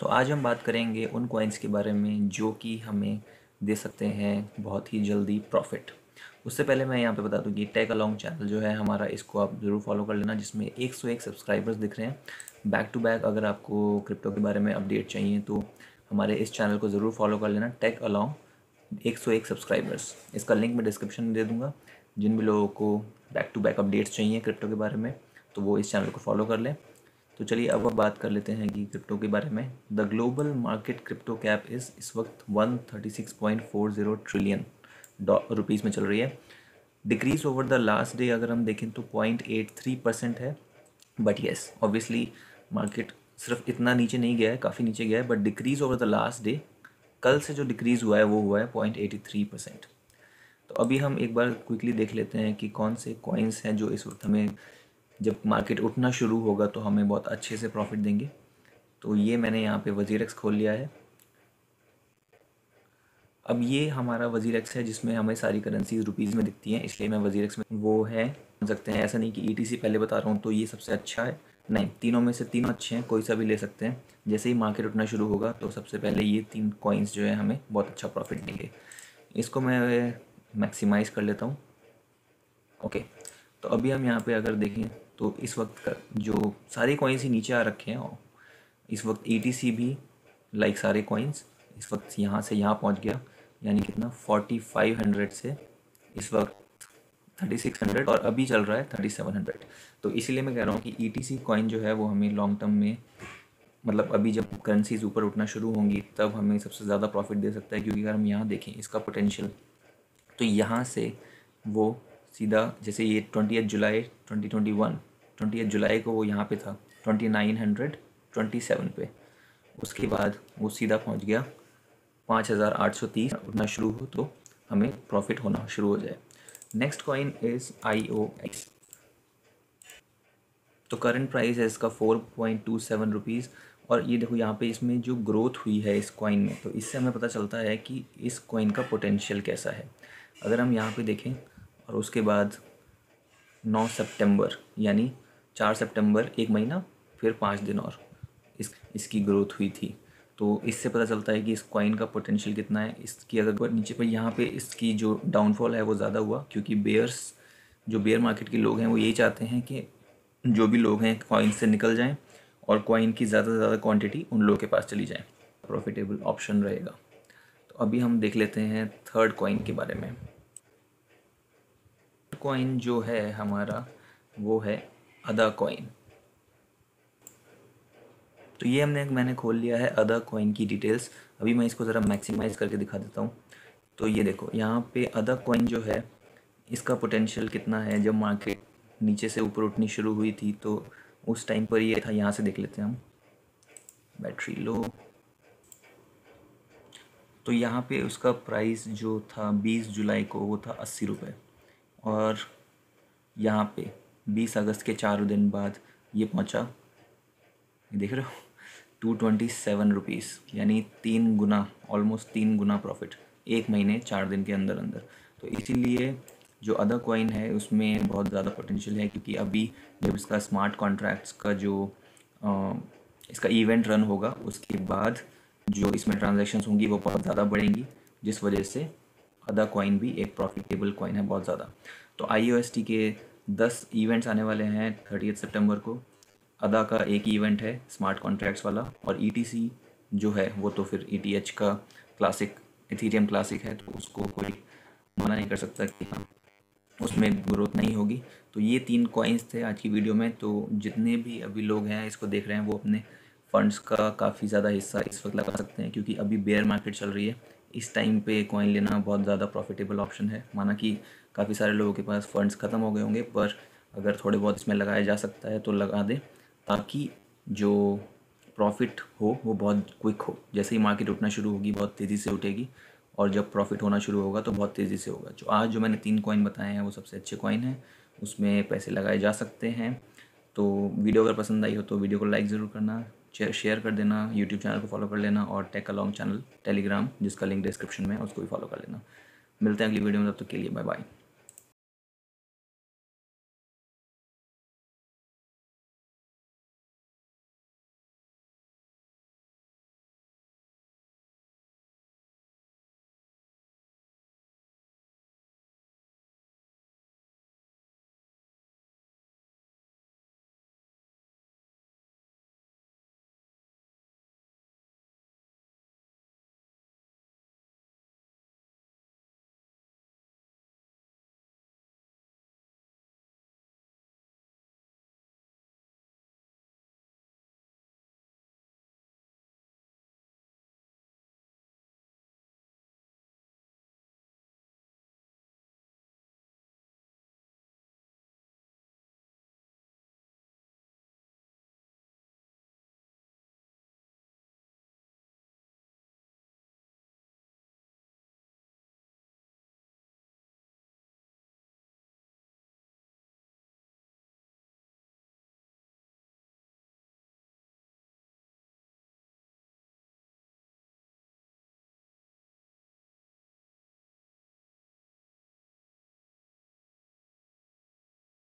तो आज हम बात करेंगे उन कॉइन्स के बारे में जो कि हमें दे सकते हैं बहुत ही जल्दी प्रॉफिट उससे पहले मैं यहाँ पे बता दूँ कि टेक अलॉन्ग चैनल जो है हमारा, इसको आप ज़रूर फॉलो कर लेना, जिसमें 101 सब्सक्राइबर्स दिख रहे हैं। बैक टू बैक अगर आपको क्रिप्टो के बारे में अपडेट चाहिए तो हमारे इस चैनल को ज़रूर फॉलो कर लेना टेक अलॉन्ग 101 सब्सक्राइबर्स इसका लिंक मैं डिस्क्रिप्शन में दे दूँगा। जिन भी लोगों को बैक टू बैक अपडेट्स चाहिए क्रिप्टो के बारे में तो वो इस चैनल को फॉलो कर लें। तो चलिए अब अब बात कर लेते हैं कि क्रिप्टो के बारे में। The global market crypto cap is इस वक्त 136.40 ट्रिलियन रुपीज़ में चल रही है। Decrease over the last day अगर हम देखें तो पॉइंट एट थ्री परसेंट है। बट येस ऑब्वियसली मार्केट सिर्फ़ इतना नीचे नहीं गया है, काफ़ी नीचे गया है but decrease over the last day कल से जो डिक्रीज़ हुआ है, वो हुआ है पॉइंट एटी थ्री परसेंट तो अभी हम एक बार क्विकली देख लेते हैं कि कौन से कॉइन्स हैं जो इस वक्त हमें जब मार्केट उठना शुरू होगा तो हमें बहुत अच्छे से प्रॉफिट देंगे। तो ये मैंने यहाँ पे एक्स खोल लिया है। अब ये हमारा वज़ीर एक्स है जिसमें हमें सारी करेंसीज रुपीज़ में दिखती हैं, इसलिए मैं वज़ीर एक्स में वो है। सकते हैं, ऐसा नहीं कि ईटीसी पहले बता रहा हूँ तो ये सबसे अच्छा है। नहीं, तीनों में से तीनों अच्छे हैं, कोई सा भी ले सकते हैं। जैसे ही मार्केट उठना शुरू होगा तो सबसे पहले ये तीन कॉइन्स जो है हमें बहुत अच्छा प्रॉफिट देंगे। इसको मैं मैक्सिमाइज़ कर लेता हूँ। ओके तो अभी हम यहाँ पे अगर देखें तो इस वक्त जो सारे कॉइन्स ही नीचे आ रखे हैं इस वक्त ई भी लाइक सारे कॉइन्स इस वक्त यहाँ से यहाँ पहुँच गया, यानी कितना फोर्टी फाइव हंड्रेड से इस वक्त थर्टी सिक्स हंड्रेड और अभी चल रहा है थर्टी सेवन हंड्रेड तो इसीलिए मैं कह रहा हूँ कि ई टी सी कॉइन जो है वो हमें लॉन्ग टर्म में मतलब अभी जब करेंसीज ऊपर उठना शुरू होंगी, तब हमें सबसे ज़्यादा प्रॉफिट दे सकता है, क्योंकि अगर हम यहाँ देखें इसका पोटेंशियल तो यहाँ से वो सीधा, जैसे ये twenty July, twenty twenty one, twenty July को वो यहाँ पे था, twenty nine hundred, twenty seven पे। उसके बाद वो सीधा पहुँच गया, पाँच हज़ार आठ सौ तीस। उठना शुरू हो तो हमें प्रॉफिट होना शुरू हो जाए। Next coin is I O X तो करंट प्राइस है इसका four point two seven rupees और ये देखो यहाँ पे इसमें जो ग्रोथ हुई है इस कॉइन में तो इससे हमें पता चलता है कि इस कॉइन का पोटेंशियल कैसा है। अगर हम यहाँ पे देखें और उसके बाद नौ सितंबर, यानी चार सितंबर, एक महीना, फिर पाँच दिन और इस, इसकी ग्रोथ हुई थी। तो इससे पता चलता है कि इस कॉइन का पोटेंशियल कितना है। इसकी अगर नीचे पर यहाँ पे इसकी जो डाउनफॉल है वो ज़्यादा हुआ, क्योंकि बेयर्स जो बेयर मार्केट के लोग हैं, वो यही चाहते हैं कि जो भी लोग हैं कॉइन से निकल जाएँ और कॉइन की ज़्यादा से ज़्यादा क्वांटिटी उन लोगों के पास चली जाए। प्रॉफिटेबल ऑप्शन रहेगा। तो अभी हम देख लेते हैं थर्ड कॉइन के बारे में। कॉइन जो है हमारा, वो है अदा कॉइन तो ये हमने, मैंने खोल लिया है अदा कॉइन की डिटेल्स अभी मैं इसको ज़रा मैक्सिमाइज़ करके दिखा देता हूँ. तो ये देखो, यहाँ पे अदा कॉइन जो है, इसका पोटेंशियल कितना है? जब मार्केट नीचे से ऊपर उठनी शुरू हुई थी तो उस टाइम पर ये था, यहाँ से देख लेते हैं हम. बैटरी लो तो यहाँ पे उसका प्राइस जो था 20 जुलाई को, वो था अस्सी रुपये और यहाँ पे 20 अगस्त के चार दिन बाद ये पहुँचा। देख रहे हो? टू ट्वेंटी सेवन रुपीज़ यानी तीन गुना ऑलमोस्ट तीन गुना प्रॉफिट एक महीने चार दिन के अंदर अंदर। तो इसीलिए जो अदर कॉइन है उसमें बहुत ज़्यादा पोटेंशियल है क्योंकि अभी जब इसका स्मार्ट कॉन्ट्रैक्ट्स का जो आ, इसका इवेंट रन होगा उसके बाद जो इसमें ट्रांजेक्शन होंगी वो बहुत ज़्यादा बढ़ेंगी जिस वजह से अदा कॉइन भी एक प्रॉफिटेबल कॉइन है बहुत ज़्यादा। तो आई के दस इवेंट्स आने वाले हैं थर्टी सितंबर को। अदा का एक इवेंट है स्मार्ट कॉन्ट्रैक्ट्स वाला, और ई e जो है, वो तो फिर ई e का क्लासिक इथीरियम क्लासिक है तो उसको कोई मना नहीं कर सकता कि हाँ उसमें ग्रोथ नहीं होगी। तो ये तीन कॉइन्स थे आज की वीडियो में तो जितने भी अभी लोग हैं, इसको देख रहे हैं, वो अपने फंड्स का काफ़ी ज़्यादा हिस्सा इस वक्त लगा सकते हैं, क्योंकि अभी बेयर मार्केट चल रही है। इस टाइम पे कॉइन लेना बहुत ज़्यादा प्रॉफिटेबल ऑप्शन है। माना कि काफ़ी सारे लोगों के पास फ़ंड्स ख़त्म हो गए होंगे, पर अगर थोड़े बहुत इसमें लगाया जा सकता है तो लगा दें, ताकि जो प्रॉफिट हो, वो बहुत क्विक हो। जैसे ही मार्केट उठना शुरू होगी, बहुत तेज़ी से उठेगी, और जब प्रॉफिट होना शुरू होगा तो बहुत तेज़ी से होगा। जो आज जो मैंने तीन कॉइन बताए हैं, वो सबसे अच्छे कॉइन हैं। उसमें पैसे लगाए जा सकते हैं। तो वीडियो अगर पसंद आई हो तो वीडियो को लाइक ज़रूर करना। शेयर कर देना यूट्यूब चैनल को फॉलो कर लेना और टेक अलॉन्ग चैनल टेलीग्राम जिसका लिंक डिस्क्रिप्शन में है, उसको भी फॉलो कर लेना। मिलते हैं अगली वीडियो में, तब तक के लिए बाय बाय